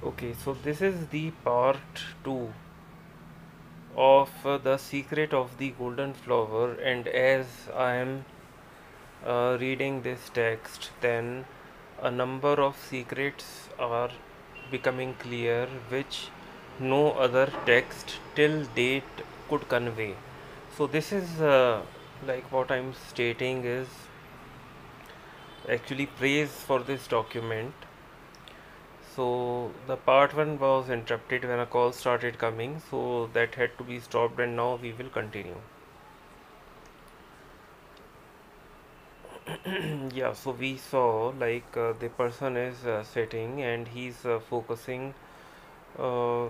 Okay, so this is the part 2 of uh, the secret of the golden flower, and as I am uh, reading this text, then a number of secrets are becoming clear which no other text till date could convey. So, this is uh, like what I'm stating is actually praise for this document. So, the part 1 was interrupted when a call started coming, so that had to be stopped, and now we will continue. yeah so we saw like uh, the person is uh, sitting and he's uh, focusing uh,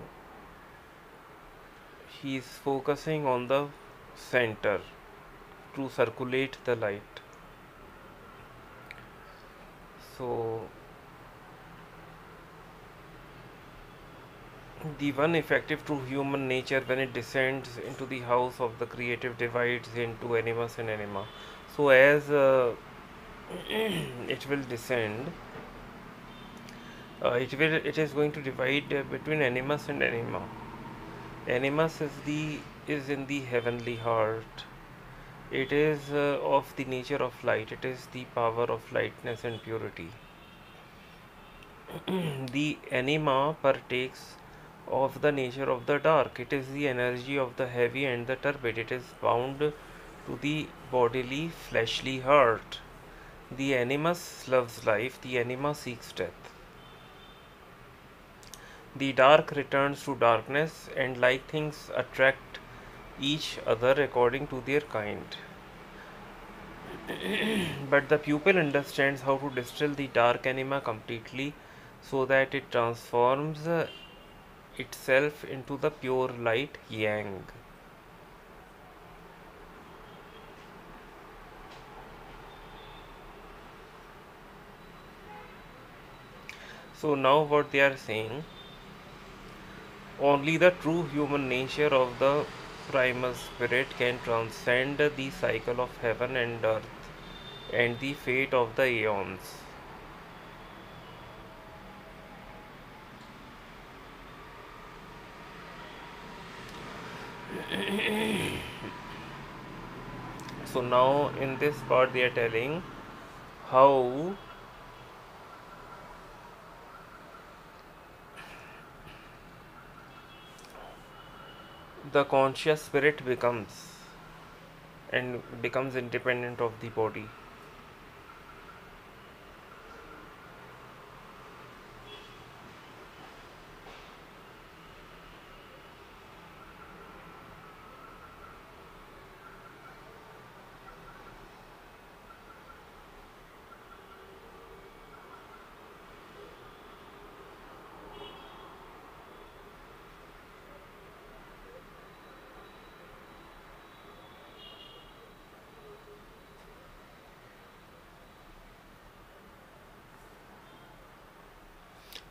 he's focusing on the center to circulate the light so the one effective to human nature when it descends into the house of the creative divides into animus and anima so as uh, it will descend uh, it will it is going to divide uh, between animus and anima animus is the is in the heavenly heart. It is uh, of the nature of light. It is the power of lightness and purity. The anima partakes of the nature of the dark it is the energy of the heavy and the turbid it is bound to the bodily fleshly heart the animus loves life, the anima seeks death. The dark returns to darkness, and like things attract each other according to their kind. but the pupil understands how to distill the dark anima completely so that it transforms itself into the pure light yang. So now what they are saying only the true human nature of the primal spirit can transcend the cycle of heaven and earth and the fate of the aeons. So now in this part they are telling how the conscious spirit becomes and becomes independent of the body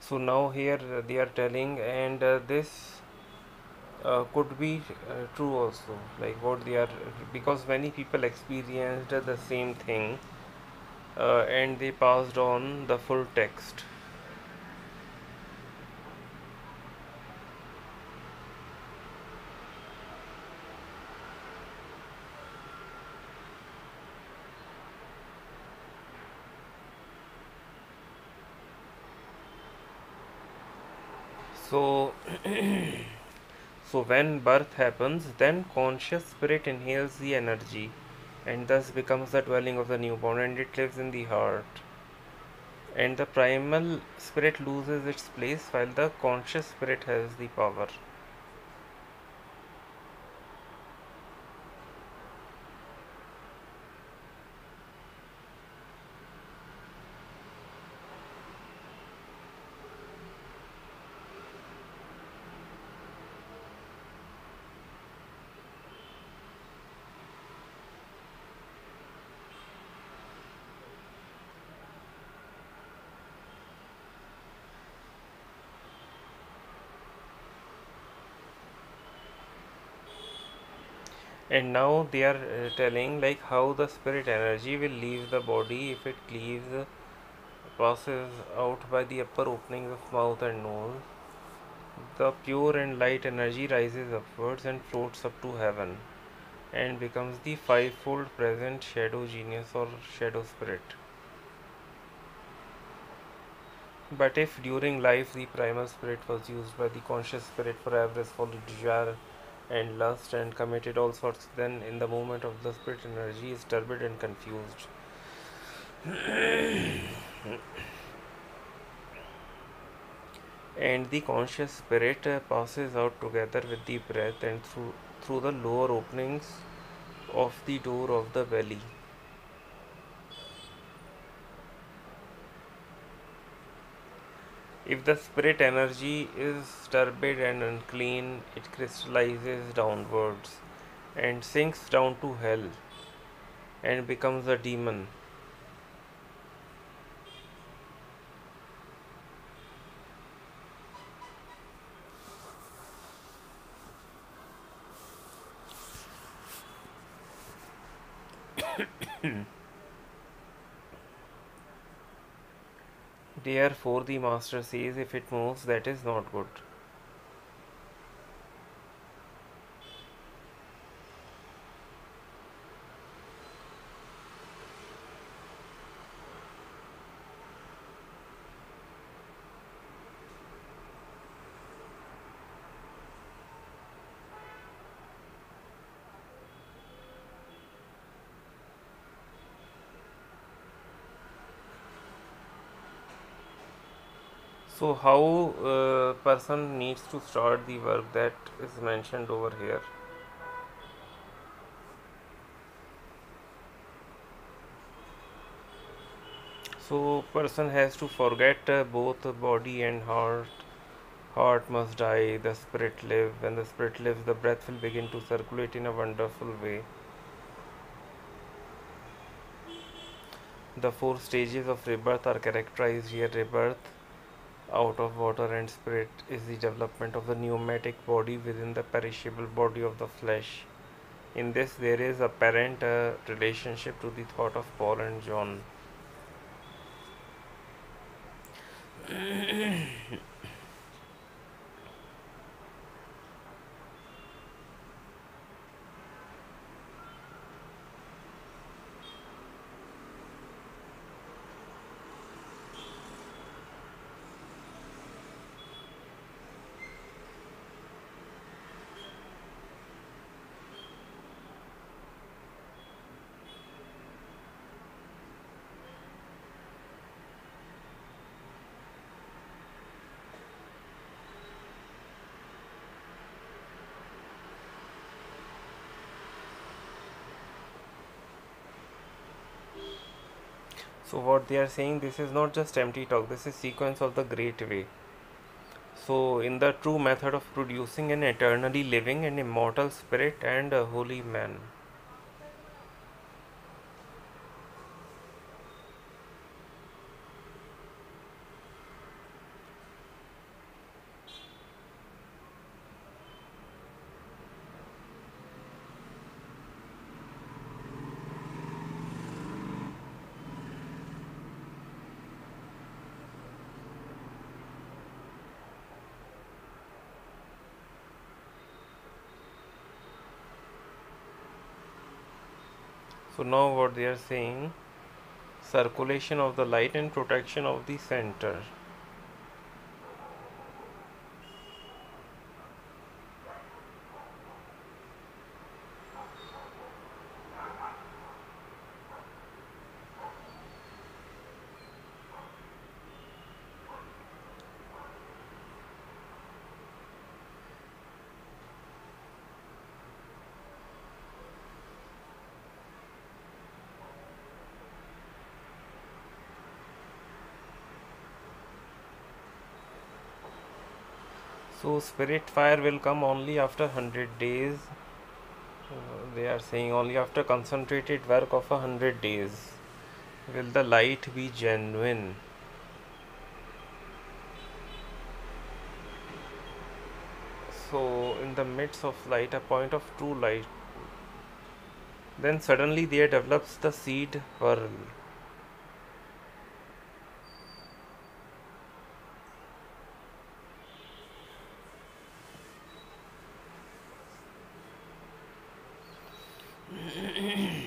so now here they are telling and uh, this uh, could be uh, true also. Like what they are because many people experienced the same thing uh, and they passed on the full text so so when birth happens then conscious spirit inhales the energy and thus becomes the dwelling of the newborn and it lives in the heart. And the primal spirit loses its place while the conscious spirit has the power and now they are uh, telling like how the spirit energy will leave the body if it leaves passes out by the upper openings of mouth and nose, the pure and light energy rises upwards and floats up to heaven and becomes the fivefold present shadow genius or shadow spirit. But if during life the primal spirit was used by the conscious spirit for avarice, folly, desire, and lust and committed all sorts, then in the moment of the spirit energy is turbid and confused. and the conscious spirit uh, passes out together with the breath and through through the lower openings of the door of the belly if the spirit energy is turbid and unclean it crystallizes downwards and sinks down to hell and becomes a demon Therefore, the master says if it moves, that is not good. So how a person needs to start the work that is mentioned over here? So person has to forget uh, both body and heart. Heart must die the spirit live. When the spirit lives the breath will begin to circulate in a wonderful way. The four stages of rebirth are characterized here. Rebirth out of water and spirit is the development of the pneumatic body within the perishable body of the flesh. In this, there is apparent a relationship to the thought of Paul and John. so what they are saying this is not just empty talk this is sequence of the great way. So in the true method of producing an eternally living and immortal spirit and a holy man so now what they are saying. Circulation of the light and protection of the center spirit fire will come only after 100 days. Uh, they are saying only after concentrated work of a 100 days will the light be genuine. So in the midst of light a point of true light then suddenly there develops the seed pearl Mm-hmm.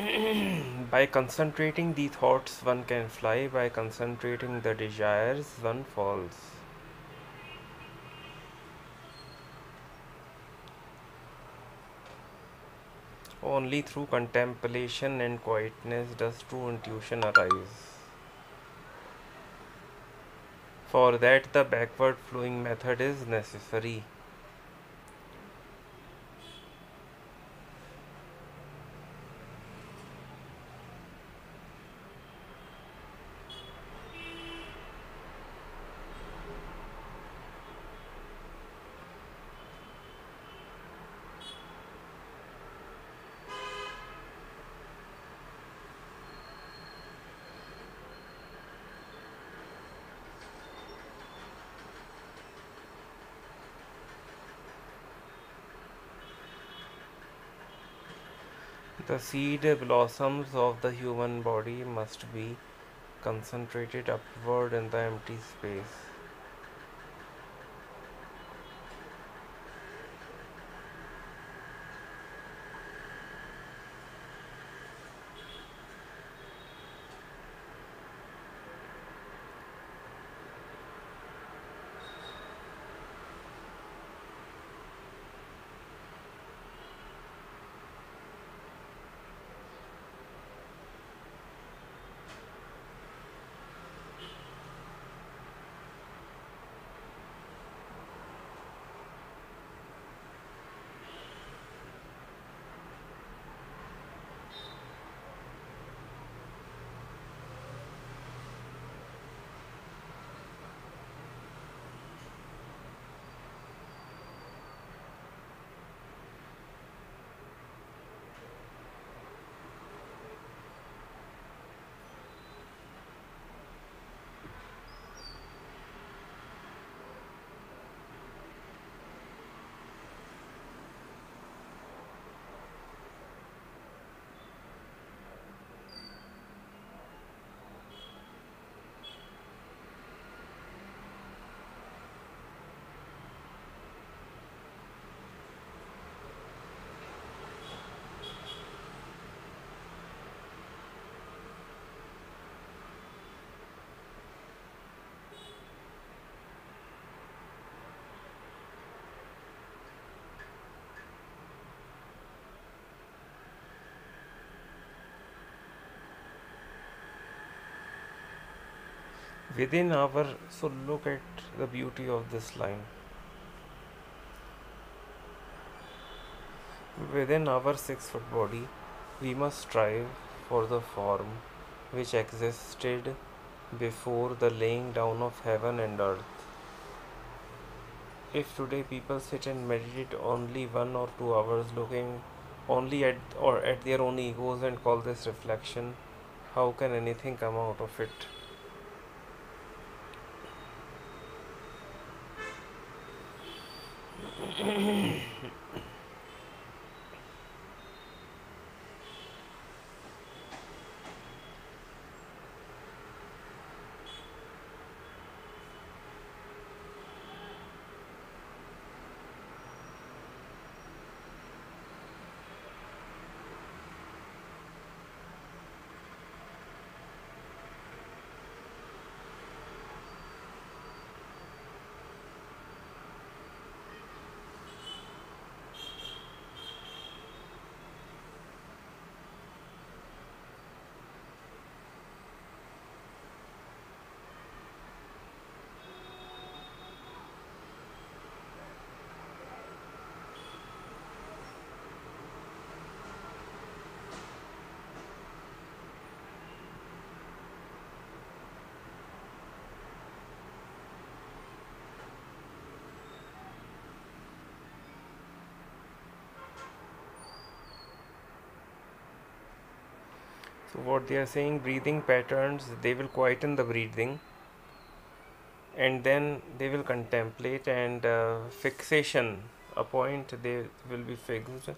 by concentrating the thoughts one can fly. By concentrating the desires one falls. Only through contemplation and quietness does true intuition arise. For that the backward flowing method is necessary The seed blossoms of the human body must be concentrated upward in the empty space. Within our so look at the beauty of this line. Within our six foot body we must strive for the form which existed before the laying down of heaven and earth. If today people sit and meditate only one or two hours looking only at or at their own egos and call this reflection how can anything come out of it So what they are saying breathing patterns they will quieten the breathing. And then they will contemplate and uh, fixation a point they will be fixed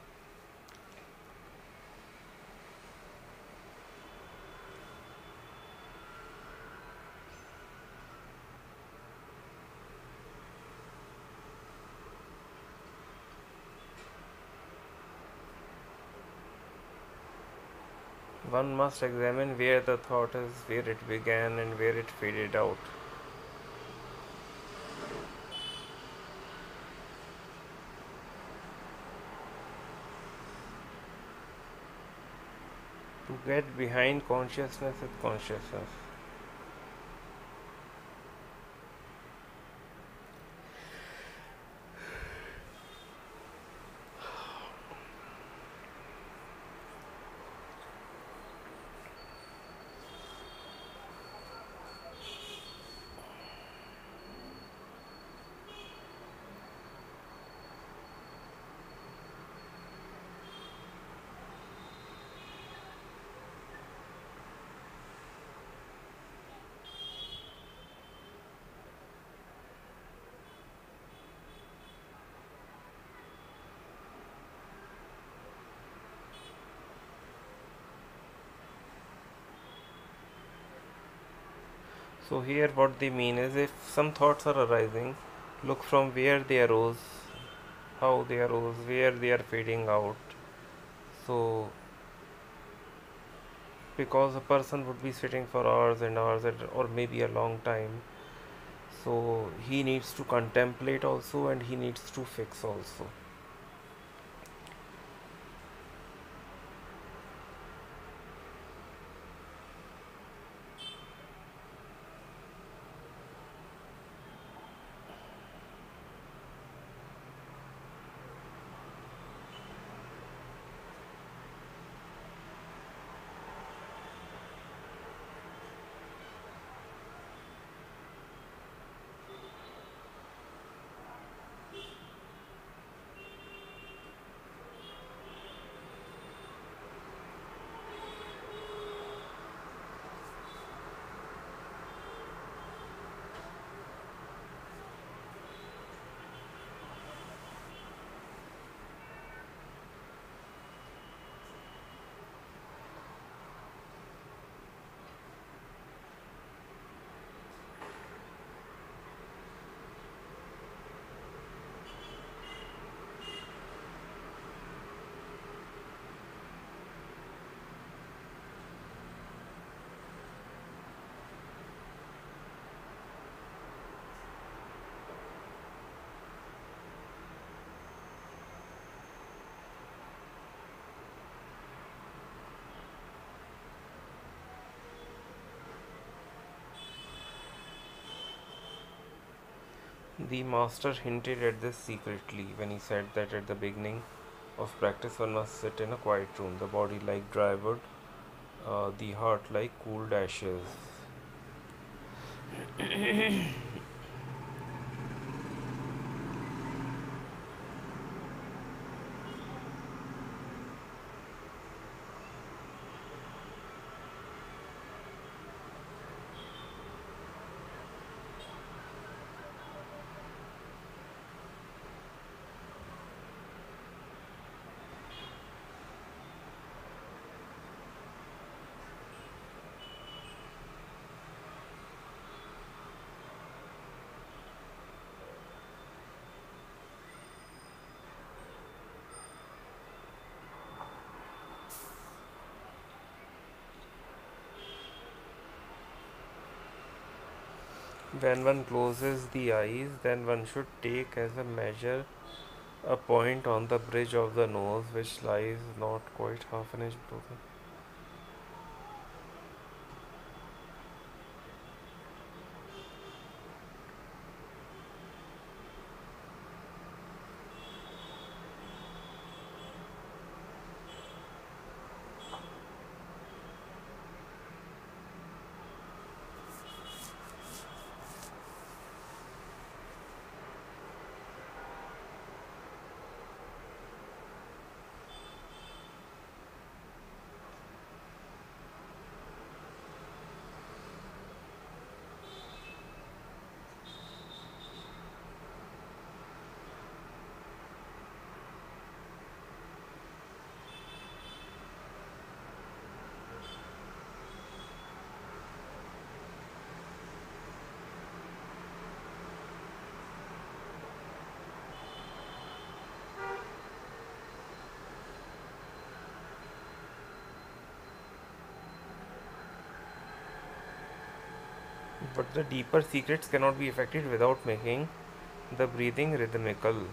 one must examine where the thought is, where it began, and where it faded out. To get behind consciousness is consciousness. So here what they mean is if some thoughts are arising, look from where they arose, how they arose, where they are fading out. So because a person would be sitting for hours and hours or maybe a long time so he needs to contemplate also and he needs to fix also the master hinted at this secretly when he said that at the beginning of practice one must sit in a quiet room, the body like dry wood, uh, the heart like cooled ashes. When one closes the eyes then one should take as a measure a point on the bridge of the nose which lies not quite half an inch below the But the deeper secrets cannot be effected without making the breathing rhythmical.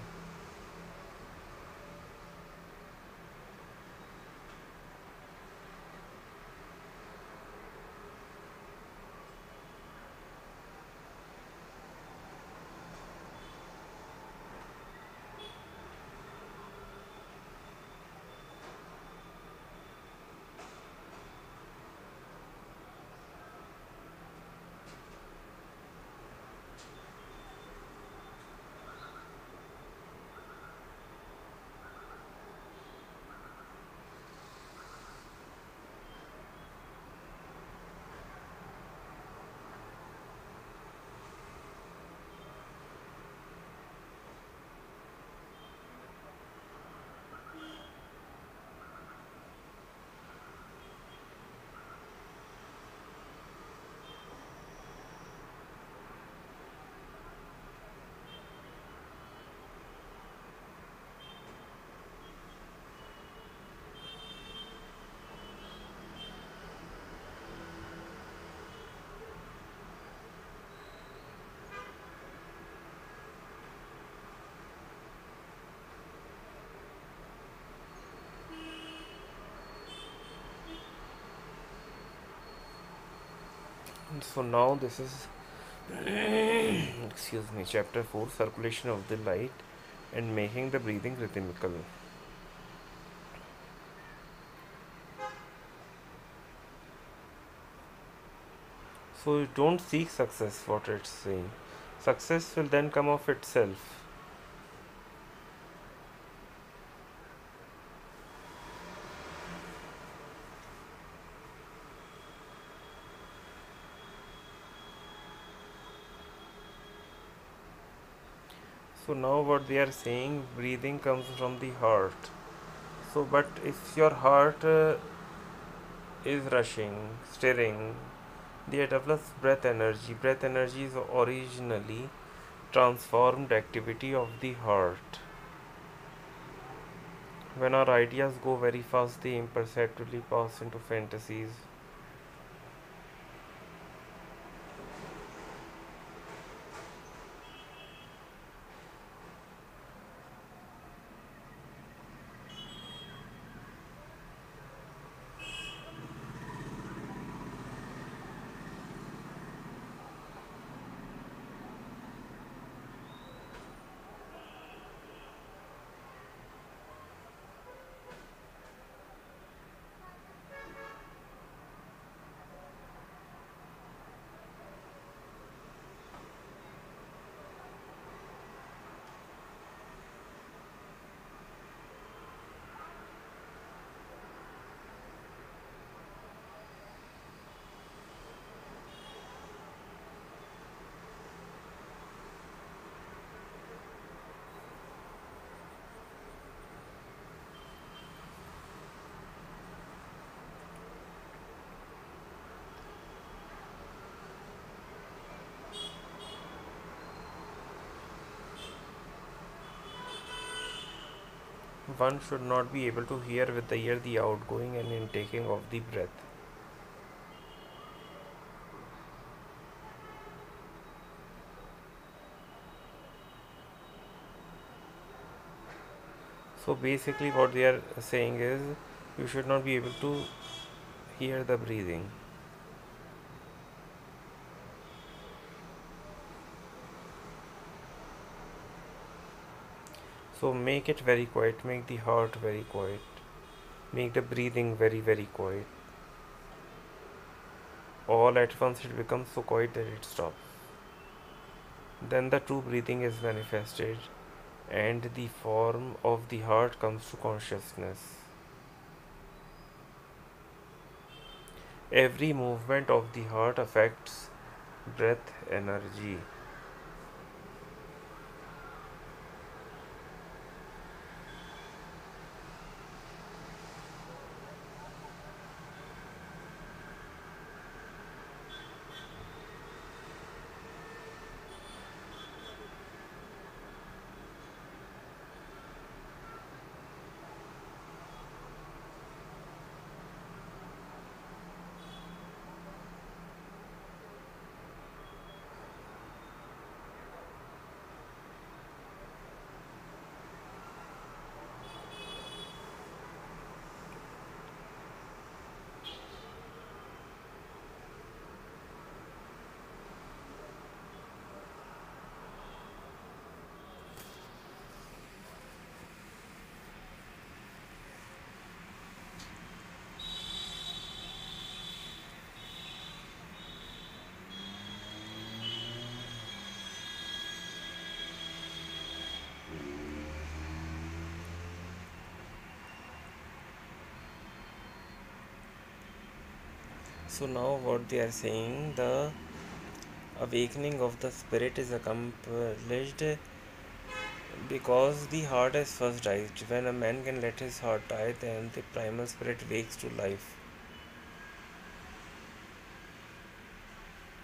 So now this is excuse me chapter 4 circulation of the light and making the breathing rhythmical. So you don't seek success what it's saying. Success will then come of itself. So now what they are saying breathing comes from the heart. So but if your heart uh, is rushing stirring they develops breath energy. Breath energy is originally transformed activity of the heart. When our ideas go very fast they imperceptibly pass into fantasies one should not be able to hear with the ear the outgoing and intaking of the breath. So basically, what they are saying is you should not be able to hear the breathing. So make it very quiet, make the heart very quiet, make the breathing very, very quiet. All at once it becomes so quiet that it stops. Then the true breathing is manifested and the form of the heart comes to consciousness. Every movement of the heart affects breath energy. So now what they are saying the awakening of the spirit is accomplished because the heart has first died. When a man can let his heart die, then the primal spirit wakes to life.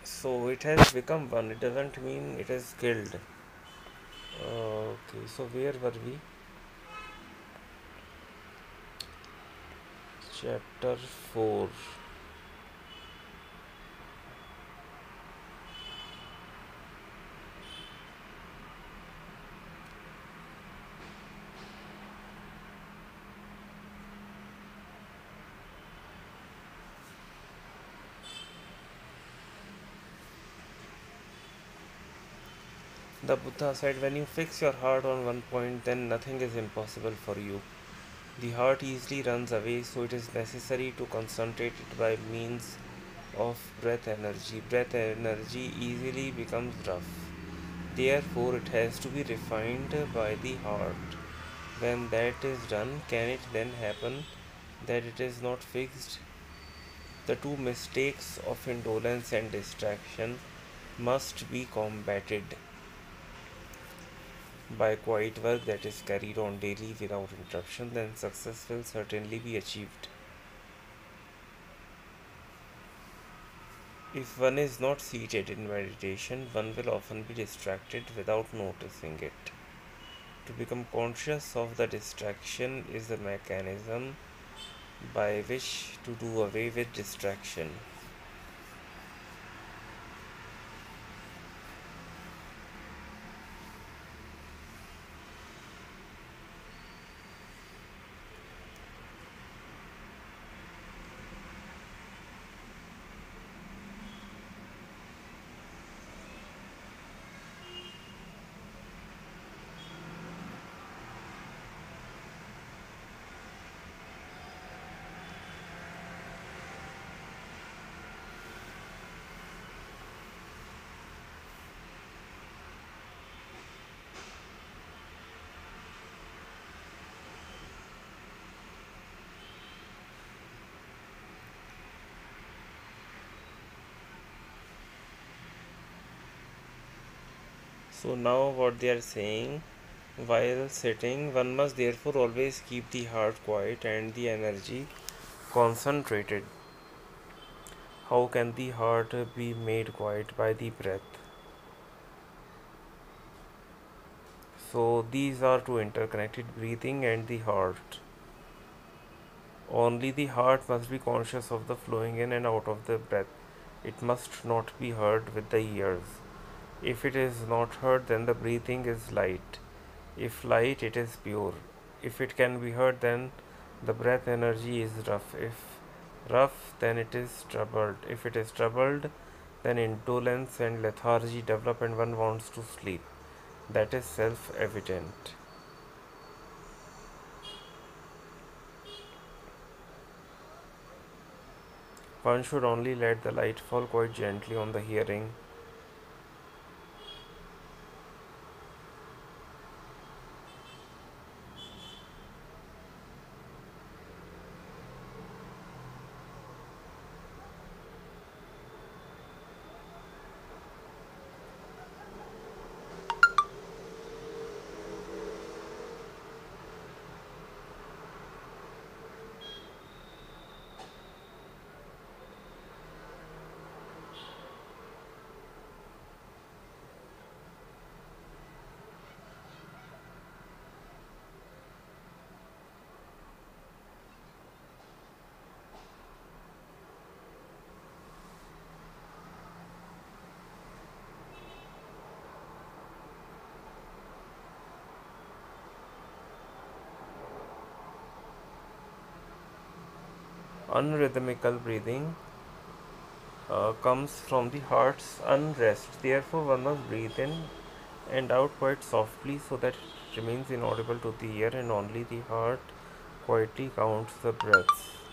So it has become one. It doesn't mean it is killed. okay, so where were we? Chapter 4. The Buddha said, When you fix your heart on one point, then nothing is impossible for you. The heart easily runs away, so it is necessary to concentrate it by means of breath energy. Breath energy easily becomes rough. Therefore, it has to be refined by the heart. When that is done, can it then happen that it is not fixed? The two mistakes of indolence and distraction must be combated by quiet work that is carried on daily without interruption, then success will certainly be achieved. If one is not seated in meditation, one will often be distracted without noticing it. To become conscious of the distraction is the mechanism by which to do away with distraction. So now what they are saying while sitting one must therefore always keep the heart quiet and the energy concentrated. How can the heart be made quiet by the breath? so these are two interconnected breathing and the heart only the heart must be conscious of the flowing in and out of the breath it must not be heard with the ears if it is not heard then the breathing is light. If light it is pure. If it can be heard then the breath energy is rough. If rough then it is troubled. If it is troubled then indolence and lethargy develop and one wants to sleep. That is self evident one should only let the light fall quite gently on the hearing unrhythmical breathing uh, comes from the heart's unrest. Therefore, one must breathe in and out quite softly so that it remains inaudible to the ear and only the heart quietly counts the breaths.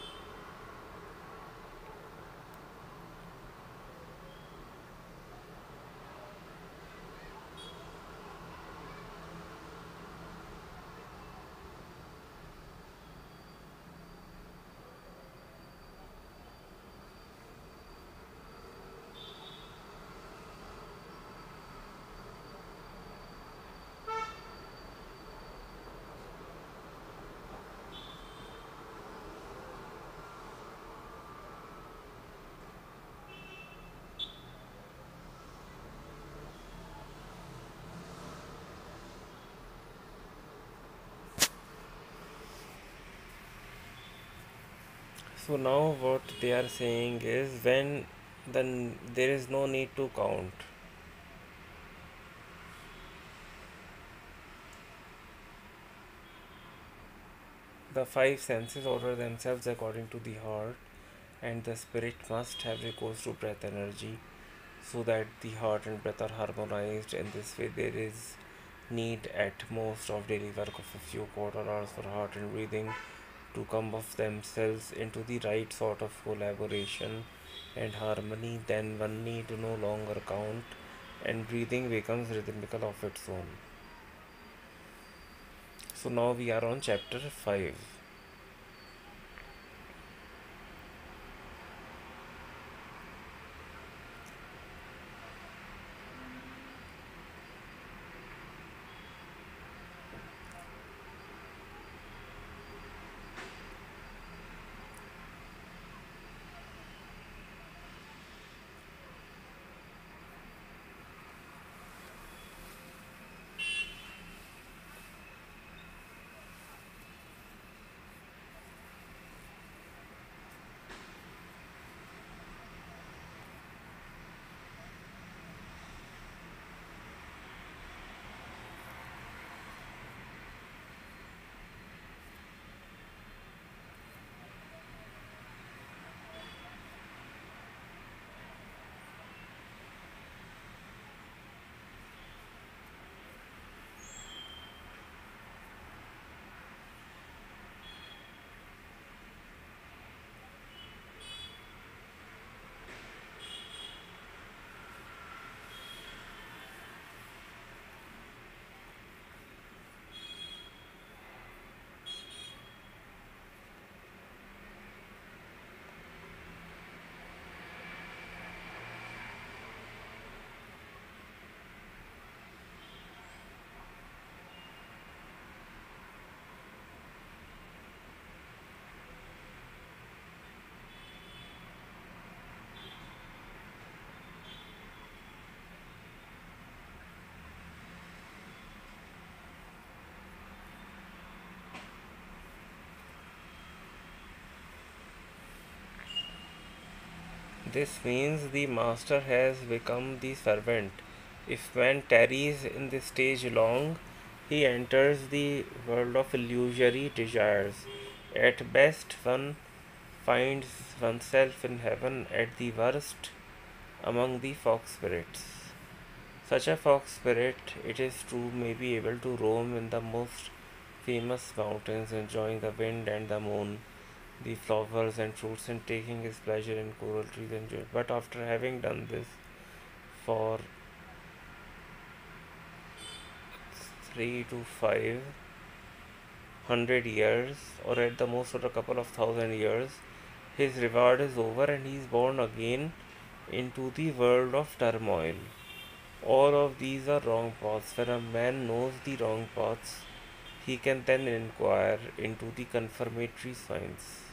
So now what they are saying is when then there is no need to count. The five senses order themselves according to the heart, and the spirit must have recourse to breath energy so that the heart and breath are harmonized. In this way, there is need at most of daily work of a few quarter hours for heart and breathing to come of themselves into the right sort of collaboration and harmony, then one need no longer count and breathing becomes rhythmical of its own. So now we are on chapter 5. This means the master has become the servant. If man tarries in this stage long, he enters the world of illusory desires. At best, one finds oneself in heaven, at the worst, among the fox spirits. Such a fox spirit, it is true, may be able to roam in the most famous mountains, enjoying the wind and the moon, the flowers and fruits, and taking his pleasure in coral trees and joy. But after having done this for three to five hundred years, or at the most for a couple of thousand years, his reward is over and he is born again into the world of turmoil. All of these are wrong paths. When a man knows the wrong paths, he can then inquire into the confirmatory signs.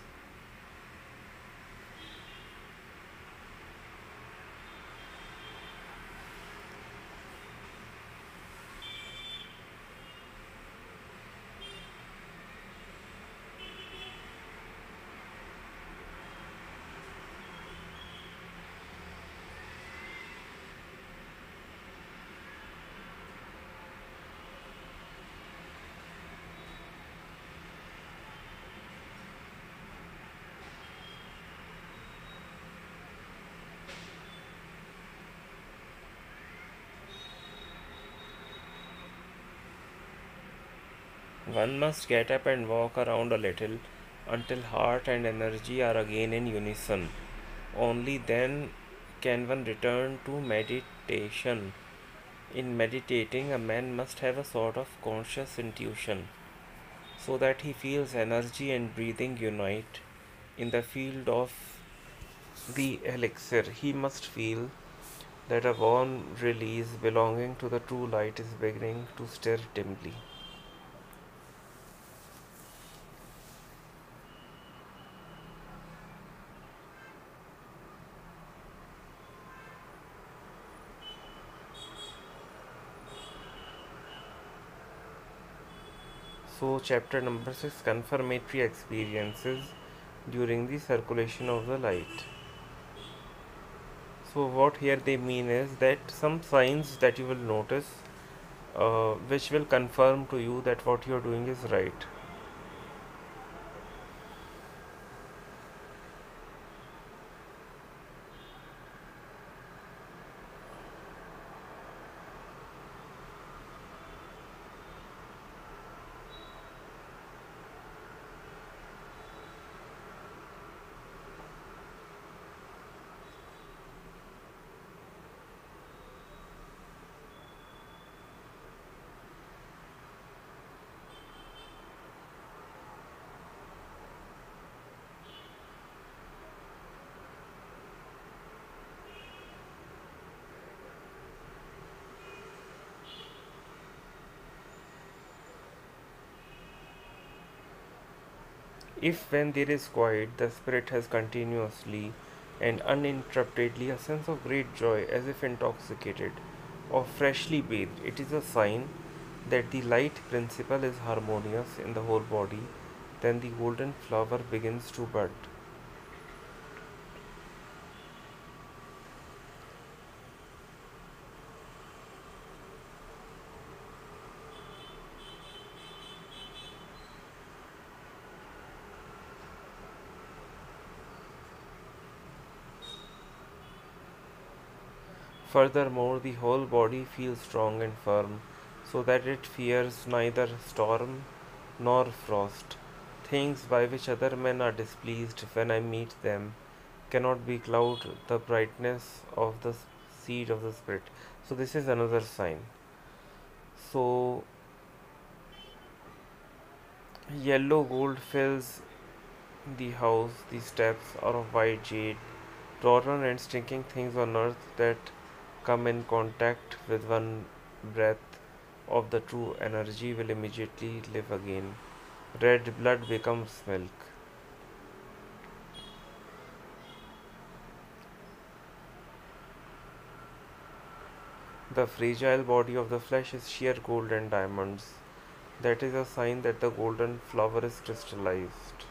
One must get up and walk around a little until heart and energy are again in unison. Only then can one return to meditation. In meditating, a man must have a sort of conscious intuition so that he feels energy and breathing unite in the field of the elixir. He must feel that a warm release belonging to the true light is beginning to stir dimly. Chapter number 6 confirmatory experiences during the circulation of the light. So, what here they mean is that some signs that you will notice uh, which will confirm to you that what you are doing is right. If when there is quiet, the spirit has continuously and uninterruptedly a sense of great joy as if intoxicated or freshly bathed, it is a sign that the light principle is harmonious in the whole body, then the golden flower begins to bud. Furthermore, the whole body feels strong and firm, so that it fears neither storm nor frost. Things by which other men are displeased when I meet them cannot be cloud the brightness of the seed of the Spirit. So, this is another sign. So, yellow gold fills the house, the steps are of white jade, rotten and stinking things on earth that come in contact with one breath of the true energy will immediately live again. Red blood becomes milk. The fragile body of the flesh is sheer gold and diamonds. That is a sign that the golden flower is crystallized.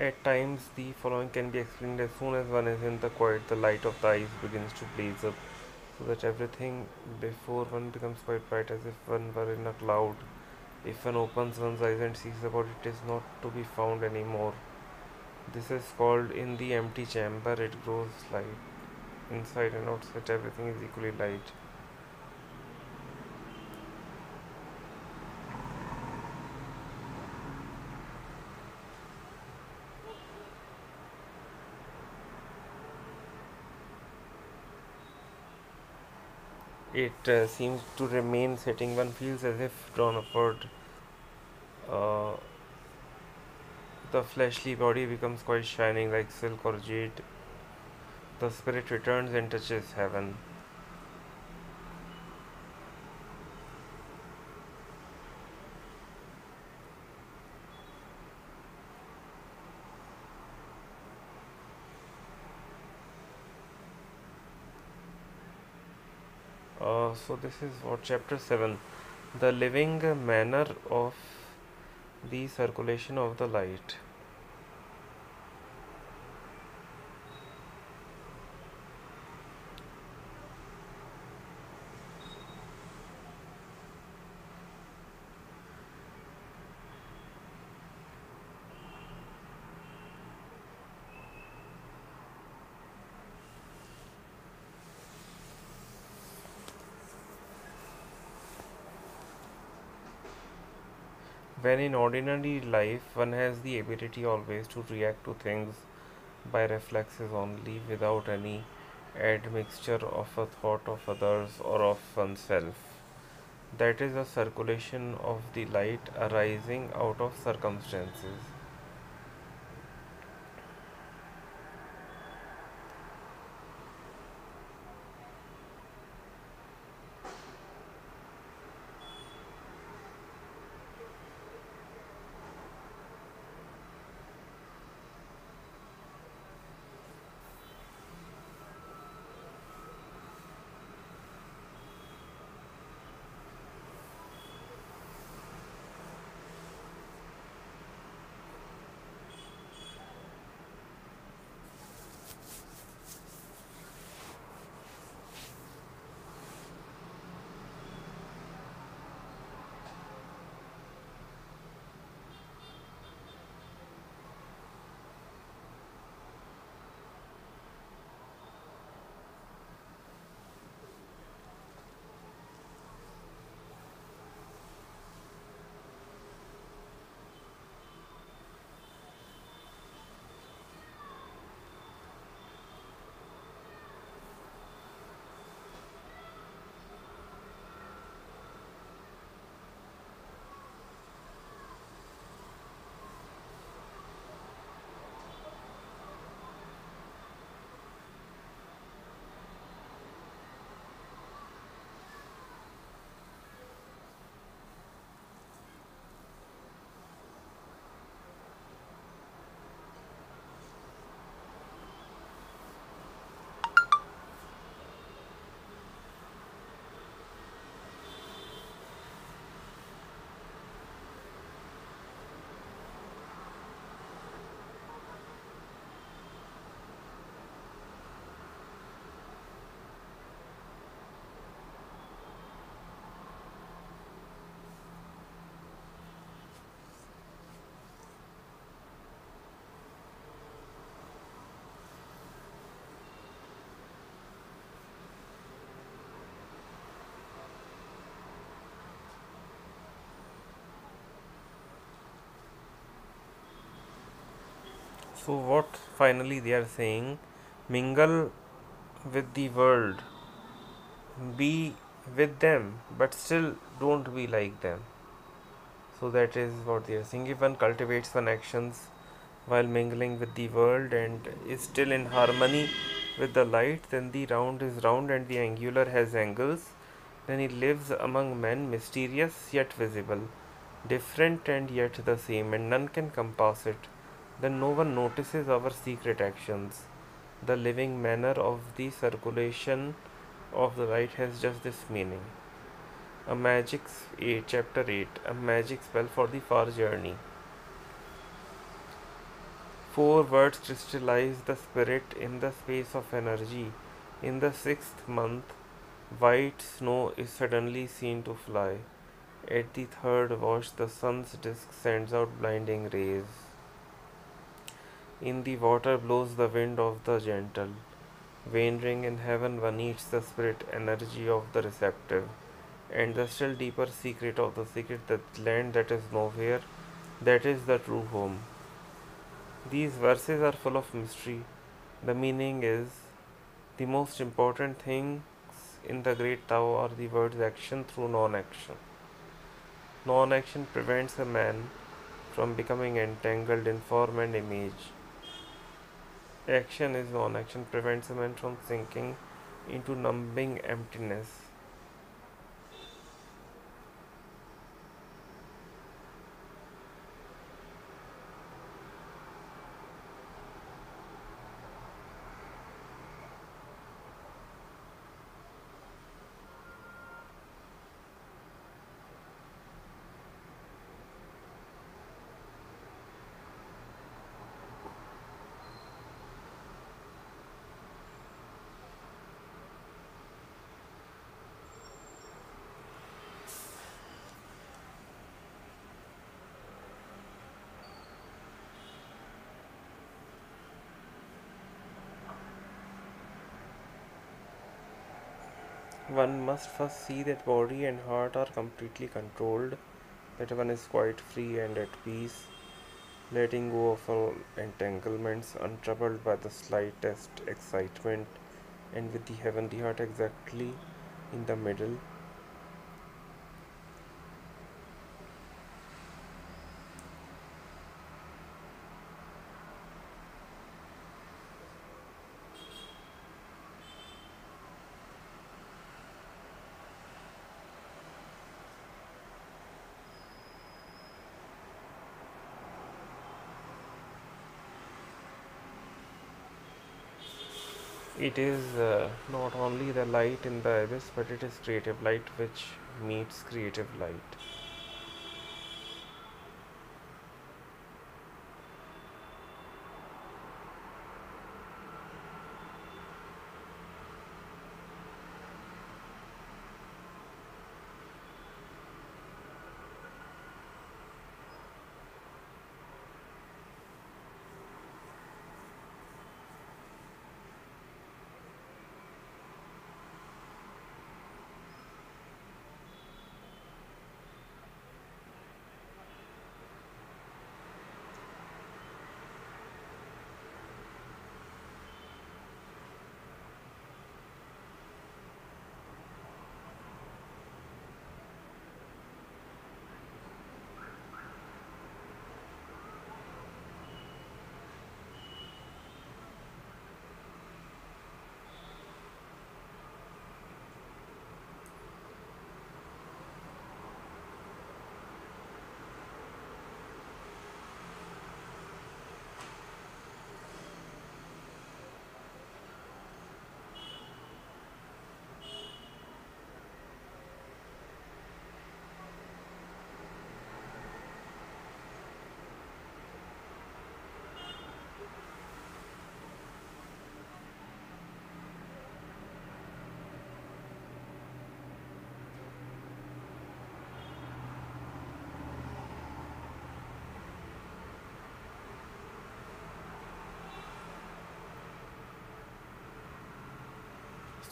At times, the following can be explained as soon as one is in the quiet, the light of the eyes begins to blaze up, so that everything before one becomes quite bright as if one were in a cloud. If one opens one's eyes and sees about it is not to be found anymore. This is called in the empty chamber, it grows light. Inside and outside, everything is equally light. It uh, seems to remain sitting. One feels as if drawn upward. Uh, the fleshly body becomes quite shining like silk or jade. The spirit returns and touches heaven Uh, so this is what chapter 7 the living manner of the circulation of the light When in ordinary life one has the ability always to react to things by reflexes only without any admixture of a thought of others or of oneself. That is a circulation of the light arising out of circumstances. So, what finally they are saying mingle with the world, be with them, but still don't be like them. So, that is what they are saying. If one cultivates one actions while mingling with the world and is still in harmony with the light, then the round is round and the angular has angles. Then he lives among men, mysterious yet visible, different and yet the same, and none can compass it then no one notices our secret actions. The living manner of the circulation of the light has just this meaning. A magic 8 chapter 8 a magic spell for the far journey. Four words crystallize the spirit in the space of energy. In the sixth month, white snow is suddenly seen to fly. At the third watch, the sun's disk sends out blinding rays. In the water blows the wind of the gentle. Wandering in heaven, one eats the spirit energy of the receptive. And the still deeper secret of the secret, that land that is nowhere, that is the true home. These verses are full of mystery. The meaning is the most important things in the great Tao are the words action through non action. Non action prevents a man from becoming entangled in form and image. Action is non action prevents a man from sinking into numbing emptiness. One must first see that body and heart are completely controlled, that one is quite free and at peace, letting go of all entanglements, untroubled by the slightest excitement, and with the heavenly heart exactly in the middle. It is uh, not only the light in the abyss but it is creative light which meets creative light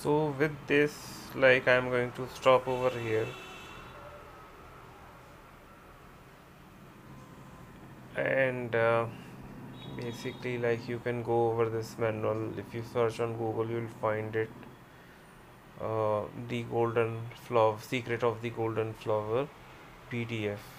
so with this like I'm going to stop over here. And uh, basically like you can go over this manual. If you search on google you'll find it. Uh, the golden flower secret of the golden flower pdf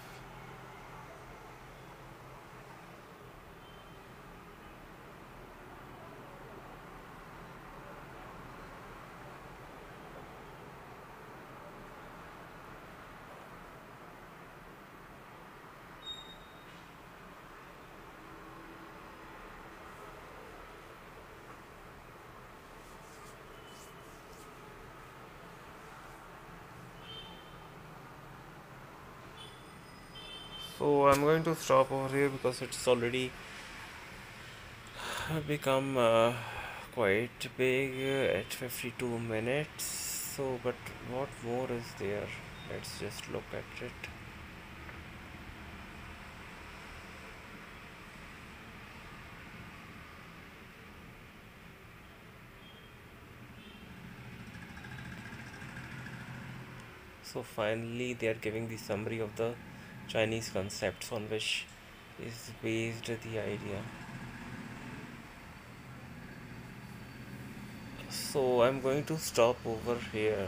so I'm going to stop over here because it's already become uh, quite big at 52 minutes. So but what more is there? Let's just look at it. So finally they are giving the summary of the Chinese concepts on which is based the idea. So I'm going to stop over here